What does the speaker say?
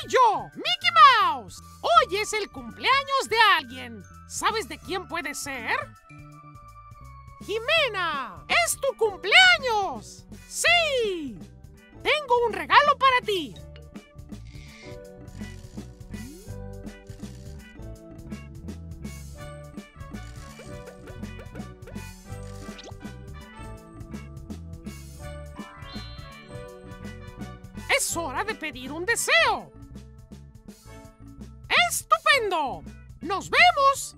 Soy yo, Mickey Mouse. Hoy es el cumpleaños de alguien. ¿Sabes de quién puede ser? Jimena, es tu cumpleaños. Sí. Tengo un regalo para ti. Es hora de pedir un deseo. ¡Estupendo! ¡Nos vemos!